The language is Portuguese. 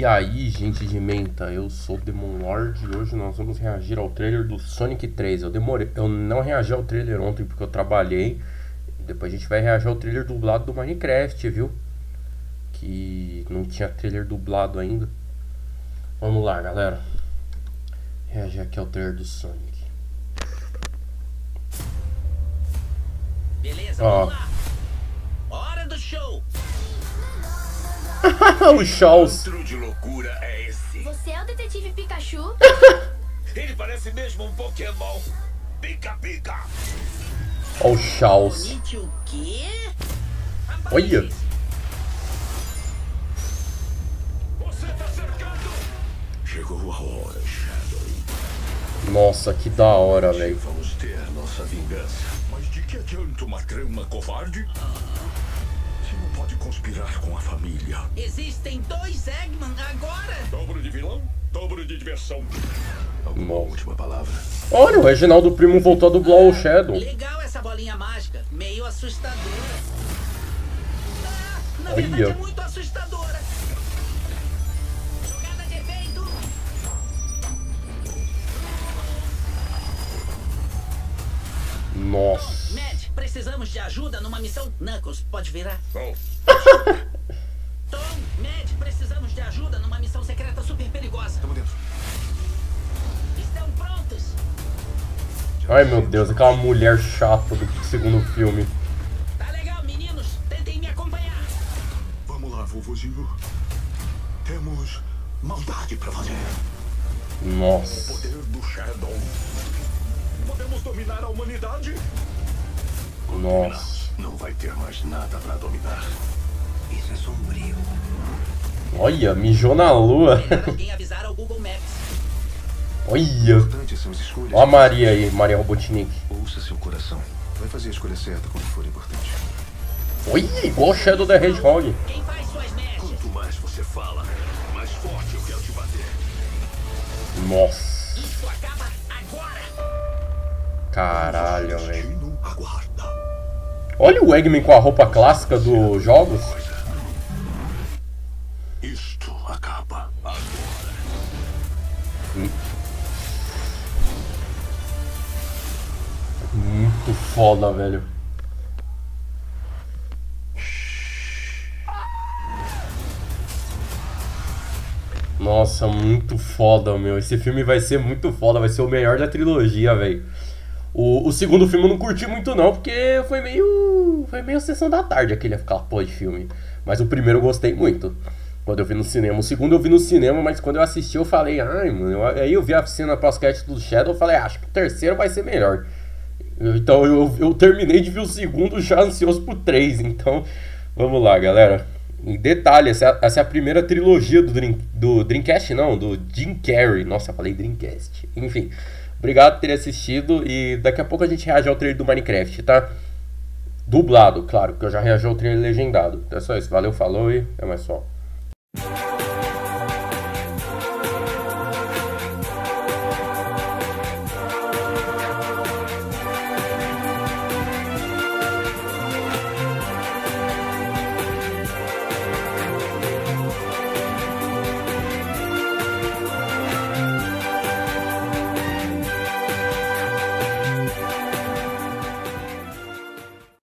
gente de menta, eu sou Demon Lord e hoje nós vamos reagir ao trailer do Sonic 3. Eu demorei, eu não reagi ao trailer ontem porque eu trabalhei. Depois a gente vai reagir ao trailer dublado do Minecraft, viu? Que não tinha trailer dublado ainda. Vamos lá, galera. Reagir aqui ao trailer do Sonic. Beleza, Ó. vamos lá. Hora do show. o. Monstro de loucura é esse? Você é o detetive Pikachu? Ele parece mesmo um Pokémon. Pica, pica. Ó o quê? Olha. Você tá cercado. Chegou a hora, Shadow. Nossa, que da hora, velho. Vamos ter nossa vingança. Mas de que adianta uma trama covarde? Pode conspirar com a família. Existem dois Eggman agora. Dobro de vilão, dobro de diversão. Alguma última palavra? Olha, o Reginaldo Primo voltou a dublar o Shadow. Legal essa bolinha mágica. Meio assustadora. Ah, na Olha. verdade é muito assustadora. Jogada de efeito. Nossa. Precisamos de ajuda numa missão. Knuckles, pode virar. Bom, Tom, Matt, precisamos de ajuda numa missão secreta super perigosa. estamos dentro. Estão prontos? Ai meu Deus, aquela mulher chata do segundo filme. Tá legal, meninos. Tentem me acompanhar. Vamos lá, vovozinho. Temos maldade pra fazer. Nossa. Poder do Shadow. Podemos dominar a humanidade? Nossa. Não vai ter mais nada pra dominar. Isso é sombrio. Olha, mijou na lua. Olha. Ó a Maria aí, Maria Robotnik. Ouça seu coração. Vai fazer a escolha certa quando for importante. Olha, igual o Shadow da Hedgehog. Quem faz suas mechas? Quanto mais você fala, mais forte eu quero te bater. Nossa. Isso acaba agora. Caralho, velho. Aguarda. Olha o Eggman com a roupa clássica dos jogos. Isto acaba agora. Muito foda, velho. Nossa, muito foda, meu. Esse filme vai ser muito foda, vai ser o melhor da trilogia, velho. O, o segundo filme eu não curti muito não, porque foi meio. Foi meio sessão da tarde aquele aquela porra de filme. Mas o primeiro eu gostei muito. Quando eu vi no cinema. O segundo eu vi no cinema, mas quando eu assisti eu falei, ai, mano. eu- aí eu vi a cena pós-crédito do Shadow, eu falei, "Ah, acho que o terceiro vai ser melhor. Então eu, eu terminei de ver o segundo já ansioso pro 3. Então, vamos lá, galera. Em detalhe, essa, essa é a primeira trilogia do, Dream, do Dreamcast, não, do Jim Carrey. Nossa, falei Dreamcast. Enfim, obrigado por ter assistido e daqui a pouco a gente reage ao trailer do Minecraft, tá? Dublado, claro, porque eu já reagi ao trailer legendado. Então é só isso. Valeu, falou e é mais só.